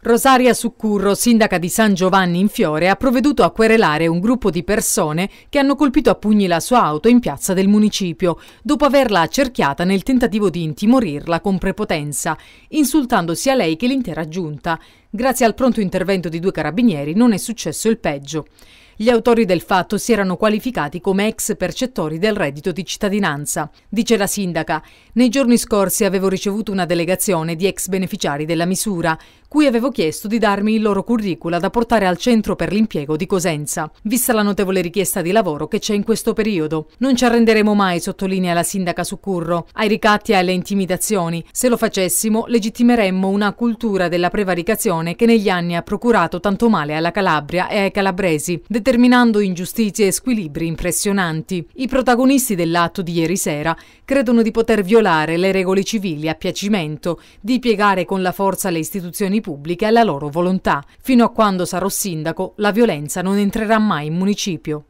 Rosaria Succurro, sindaca di San Giovanni in Fiore, ha provveduto a querelare un gruppo di persone che hanno colpito a pugni la sua auto in piazza del municipio, dopo averla accerchiata nel tentativo di intimorirla con prepotenza, insultando sia lei che l'intera giunta. Grazie al pronto intervento di due carabinieri non è successo il peggio. Gli autori del fatto si erano qualificati come ex percettori del reddito di cittadinanza. Dice la sindaca, nei giorni scorsi avevo ricevuto una delegazione di ex beneficiari della misura, cui avevo chiesto di darmi il loro curricula da portare al centro per l'impiego di Cosenza, vista la notevole richiesta di lavoro che c'è in questo periodo. Non ci arrenderemo mai, sottolinea la sindaca Succurro, ai ricatti e alle intimidazioni. Se lo facessimo, legittimeremmo una cultura della prevaricazione che negli anni ha procurato tanto male alla Calabria e ai calabresi, determinando ingiustizie e squilibri impressionanti. I protagonisti dell'atto di ieri sera credono di poter violare le regole civili a piacimento, di piegare con la forza le istituzioni pubbliche alla loro volontà. Fino a quando sarò sindaco, la violenza non entrerà mai in municipio.